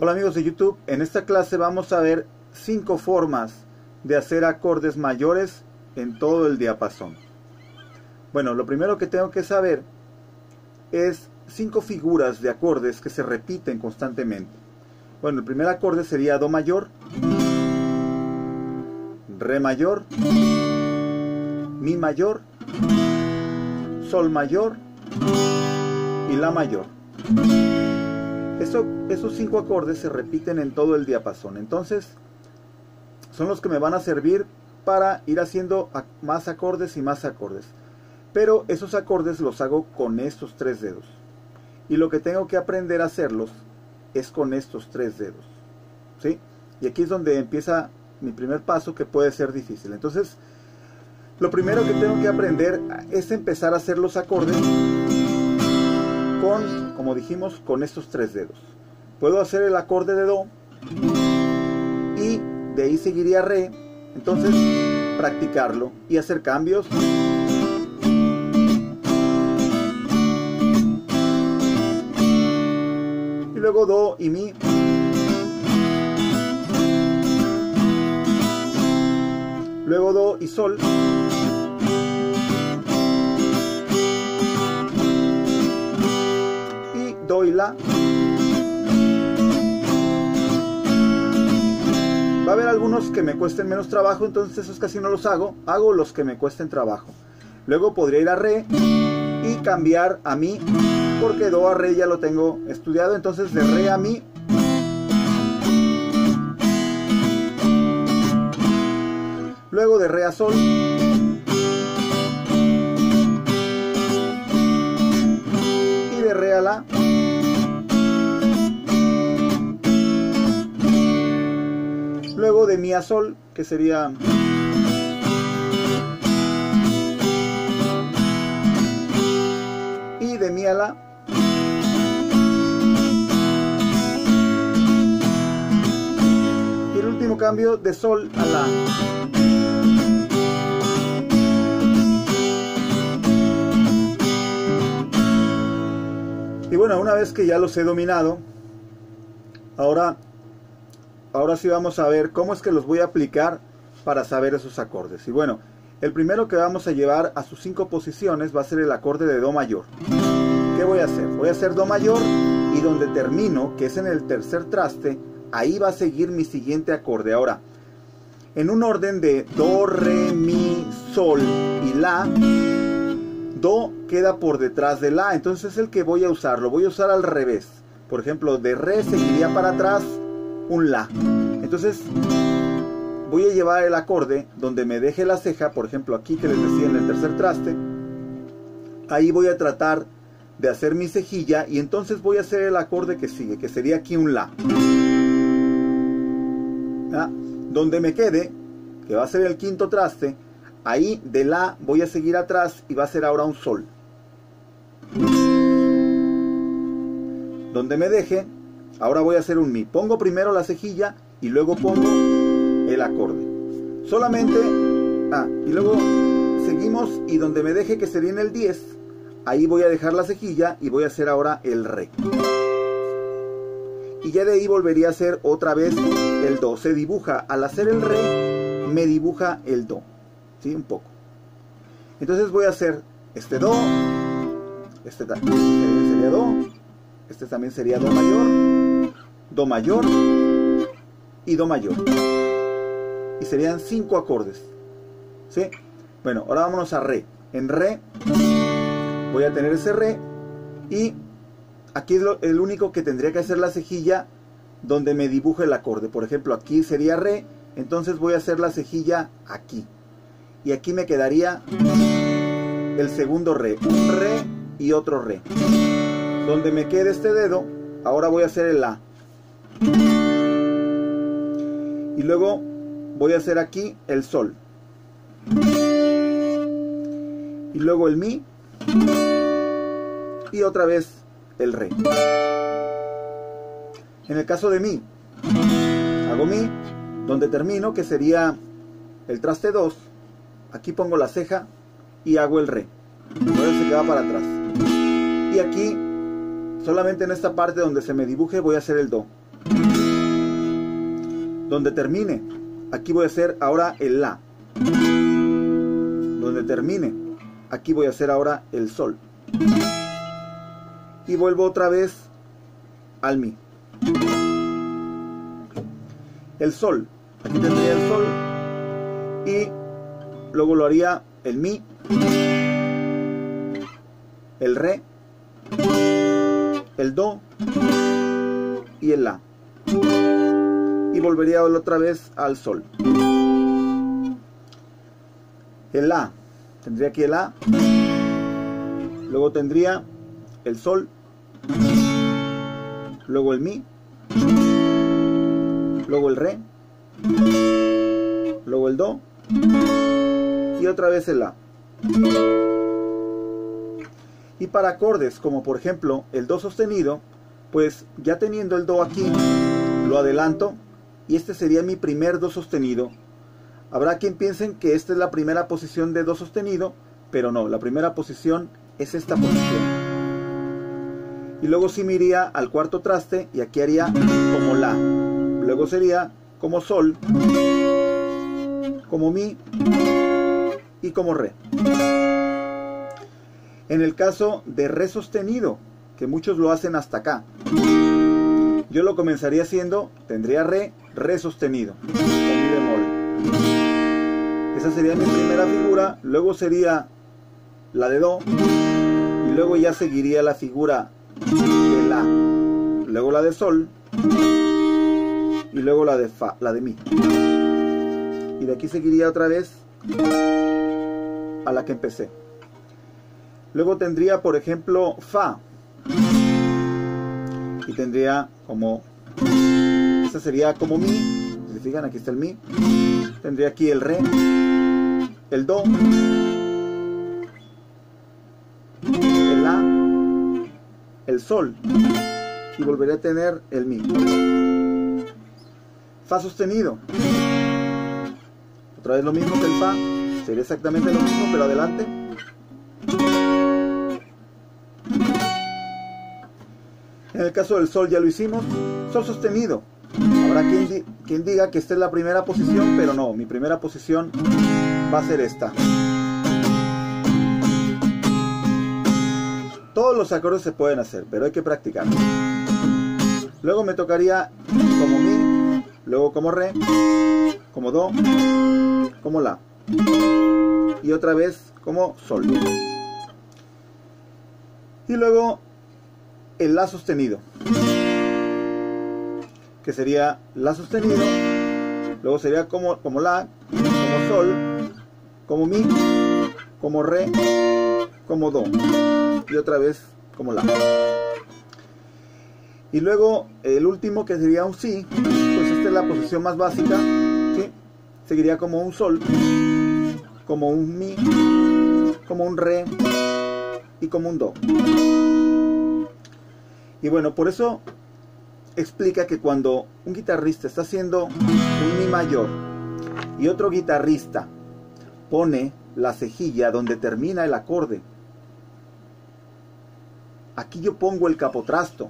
Hola amigos de YouTube, en esta clase vamos a ver cinco formas de hacer acordes mayores en todo el diapasón. Bueno, lo primero que tengo que saber es cinco figuras de acordes que se repiten constantemente. Bueno, el primer acorde sería Do mayor, Re mayor, Mi mayor, Sol mayor y La mayor esos cinco acordes se repiten en todo el diapasón. Entonces, son los que me van a servir para ir haciendo más acordes y más acordes. Pero esos acordes los hago con estos tres dedos. Y lo que tengo que aprender a hacerlos es con estos tres dedos. ¿Sí? Y aquí es donde empieza mi primer paso que puede ser difícil. Entonces, lo primero que tengo que aprender es empezar a hacer los acordes con, como dijimos, con estos tres dedos. Puedo hacer el acorde de Do y de ahí seguiría Re. Entonces, practicarlo y hacer cambios. Y luego Do y Mi. Luego Do y Sol. Va a haber algunos que me cuesten menos trabajo, entonces esos casi no los hago. Hago los que me cuesten trabajo. Luego podría ir a re y cambiar a mi, porque do a re ya lo tengo estudiado. Entonces de re a mi. Luego de re a sol. Y de re a la. De mi a sol, que sería... Y de mi a la... Y el último cambio de sol a la. Y bueno, una vez que ya los he dominado, ahora ahora sí vamos a ver cómo es que los voy a aplicar para saber esos acordes. Y bueno, el primero que vamos a llevar a sus cinco posiciones va a ser el acorde de Do mayor. ¿Qué voy a hacer? Voy a hacer Do mayor y donde termino, que es en el tercer traste, ahí va a seguir mi siguiente acorde. Ahora, en un orden de Do, Re, Mi, Sol y La, Do queda por detrás de La, entonces es el que voy a usar, lo voy a usar al revés. Por ejemplo, de Re seguiría para atrás un La. Entonces voy a llevar el acorde donde me deje la ceja, por ejemplo aquí que les decía en el tercer traste, ahí voy a tratar de hacer mi cejilla y entonces voy a hacer el acorde que sigue, que sería aquí un La. ¿Ah? Donde me quede, que va a ser el quinto traste, ahí de La voy a seguir atrás y va a ser ahora un Sol. Donde me deje, Ahora voy a hacer un mi. Pongo primero la cejilla y luego pongo el acorde. Solamente, ah, y luego seguimos y donde me deje que sería en el 10, ahí voy a dejar la cejilla y voy a hacer ahora el re. Y ya de ahí volvería a hacer otra vez el do. Se dibuja, al hacer el re, me dibuja el do. ¿Sí? Un poco. Entonces voy a hacer este do, este do, este también sería do mayor, Do mayor y Do mayor. Y serían cinco acordes. ¿Sí? Bueno, ahora vámonos a Re. En Re voy a tener ese Re y aquí es el único que tendría que hacer la cejilla donde me dibuje el acorde. Por ejemplo, aquí sería Re, entonces voy a hacer la cejilla aquí. Y aquí me quedaría el segundo Re. Un Re y otro Re. Donde me quede este dedo, ahora voy a hacer el La. Y luego voy a hacer aquí el sol. Y luego el mi. Y otra vez el re. En el caso de mi, hago mi, donde termino, que sería el traste 2. Aquí pongo la ceja y hago el re. Ahora se queda para atrás. Y aquí, solamente en esta parte donde se me dibuje, voy a hacer el do. donde termine, aquí voy a hacer ahora el La. Donde termine, aquí voy a hacer ahora el Sol. Y vuelvo otra vez al Mi. El Sol, aquí tendría el Sol. Y luego lo haría el Mi, el Re, el Do y el La. Y volvería otra vez al Sol. El La. Tendría aquí el La. Luego tendría el Sol. Luego el Mi. Luego el Re. Luego el Do. Y otra vez el La. Y para acordes como por ejemplo el Do sostenido, pues ya teniendo el Do aquí, lo adelanto y este sería mi primer Do sostenido. Habrá quien piensen que esta es la primera posición de Do sostenido, pero no, la primera posición es esta posición. Y luego sí me iría al cuarto traste y aquí haría como La. Luego sería como Sol, como Mi y como Re. En el caso de Re sostenido, que muchos lo hacen hasta acá, yo lo comenzaría haciendo, tendría Re, Re sostenido, con Mi bemol. Esa sería mi primera figura, luego sería la de Do, y luego ya seguiría la figura de La, luego la de Sol, y luego la de Fa, la de Mi. Y de aquí seguiría otra vez a la que empecé. Luego tendría, por ejemplo, Fa. Y tendría como... Esta sería como Mi. Si se fijan, aquí está el Mi. Tendría aquí el Re. El Do. El La. El Sol. Y volveré a tener el Mi. Fa sostenido. Otra vez lo mismo que el Fa. Sería exactamente lo mismo, pero adelante. En el caso del Sol ya lo hicimos. Sol sostenido. Habrá quien, diga que esta es la primera posición, pero no. Mi primera posición va a ser esta. Todos los acordes se pueden hacer, pero hay que practicar. Luego me tocaría como Mi, luego como Re, como Do, como La. Y otra vez como Sol. Y luego el La sostenido. Que sería La sostenido. Luego sería como, como La, como Sol, como Mi, como Re, como Do. Y otra vez como La. Y luego el último que sería un Si, pues esta es la posición más básica. ¿sí? Seguiría como un Sol, como un Mi, como un Re y como un Do. Y bueno, por eso explica que cuando un guitarrista está haciendo un Mi mayor y otro guitarrista pone la cejilla donde termina el acorde, aquí yo pongo el capotrasto.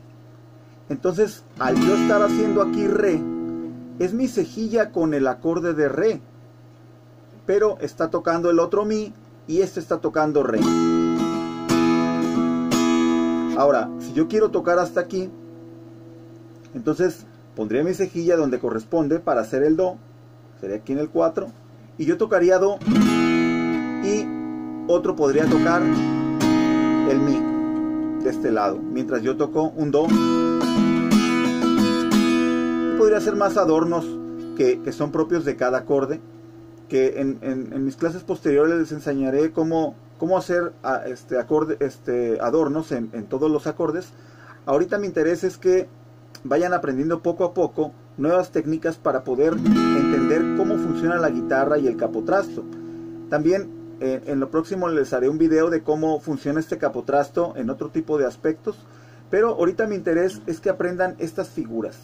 Entonces, al yo estar haciendo aquí Re, es mi cejilla con el acorde de Re. Pero está tocando el otro Mi y este está tocando Re. Ahora, si yo quiero tocar hasta aquí, entonces pondría mi cejilla donde corresponde para hacer el Do. Sería aquí en el 4. Y yo tocaría Do. Y otro podría tocar el Mi de este lado. Mientras yo toco un Do. Podría hacer más adornos que, son propios de cada acorde. Que en mis clases posteriores les enseñaré cómo cómo hacer este, acorde, este, adornos en, en, todos los acordes. Ahorita mi interés es que vayan aprendiendo poco a poco nuevas técnicas para poder entender cómo funciona la guitarra y el capotrasto. También eh, en lo próximo les haré un video de cómo funciona este capotrasto en otro tipo de aspectos. Pero ahorita mi interés es que aprendan estas figuras.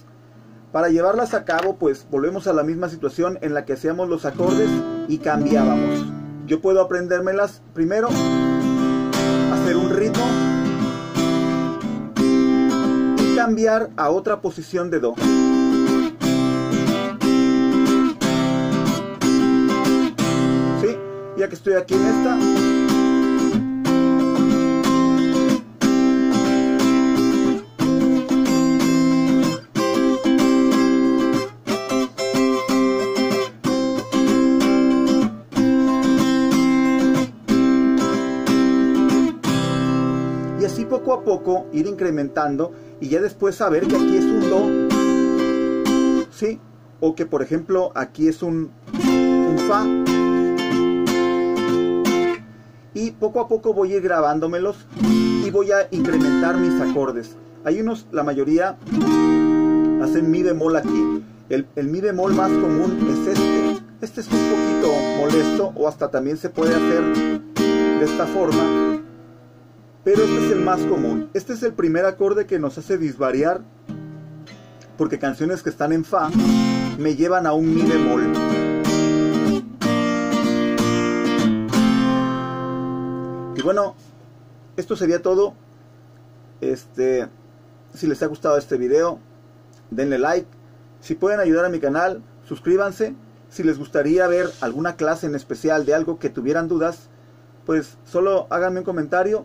Para llevarlas a cabo, pues volvemos a la misma situación en la que hacíamos los acordes y cambiábamos yo puedo aprendérmelas primero, hacer un ritmo y cambiar a otra posición de do. ¿Sí? Ya que estoy aquí en esta, ir incrementando y ya después saber que aquí es un do, ¿sí? O que por ejemplo aquí es un, un fa. Y poco a poco voy a ir grabándomelos y voy a incrementar mis acordes. Hay unos, la mayoría hacen mi bemol aquí. El mi bemol más común es este. Este es un poquito molesto o hasta también se puede hacer de esta forma pero este es el más común. Este es el primer acorde que nos hace disvariar, porque canciones que están en Fa me llevan a un Mi bemol. Y bueno, esto sería todo. Este, si les ha gustado este video, denle like. Si pueden ayudar a mi canal, suscríbanse. Si les gustaría ver alguna clase en especial de algo que tuvieran dudas, pues solo háganme un comentario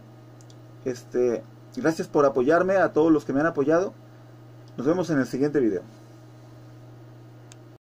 este, gracias por apoyarme a todos los que me han apoyado. Nos vemos en el siguiente video.